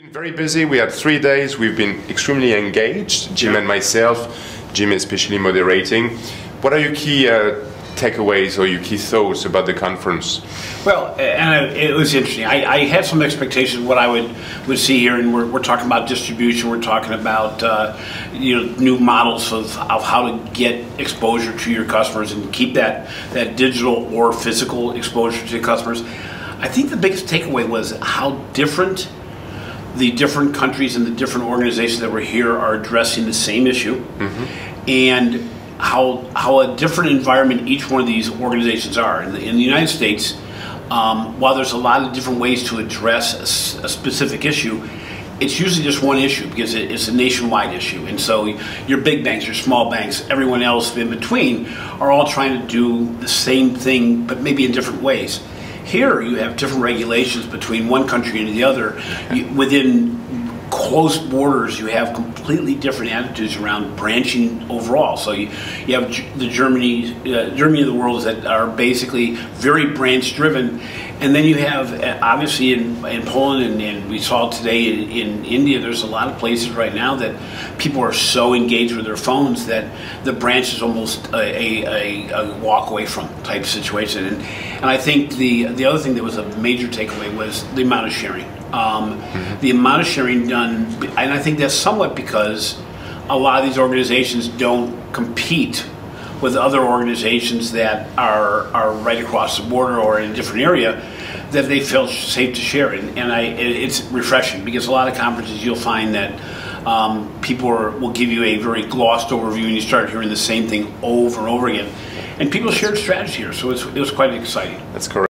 been very busy. We had three days. We've been extremely engaged, Jim and myself, Jim especially moderating. What are your key uh, takeaways or your key thoughts about the conference? Well, and it was interesting. I, I, had some expectations what I would would see here, and we're, we're talking about distribution. We're talking about uh, you know new models of, of how to get exposure to your customers and keep that that digital or physical exposure to your customers. I think the biggest takeaway was how different the different countries and the different organizations that were here are addressing the same issue, mm-hmm. and how how a different environment each one of these organizations are. In the, in the United States, um, while there's a lot of different ways to address a, a specific issue, it's usually just one issue because it, it's a nationwide issue. And so your big banks, your small banks, everyone else in between are all trying to do the same thing, but maybe in different ways. Here, you have different regulations between one country and the other. You, within close borders, you have completely different attitudes around branching overall. So you, you have the Germany, uh, Germany of the world that are basically very branch driven, and then you have uh, obviously in, in Poland and, and we saw today in, in, India. There's a lot of places right now that people are so engaged with their phones that the branch is almost a, a, a walk away from type situation. And, and I think the the other thing that was a major takeaway was the amount of sharing. Um, mm-hmm. The amount of sharing done, and I think that's somewhat because a lot of these organizations don't compete with other organizations that are are right across the border or in a different area that they feel safe to share. And, and I, it's refreshing because a lot of conferences you'll find that um, people are, will give you a very glossed overview and you start hearing the same thing over and over again. And people shared strategy here, so it was quite exciting. That's correct.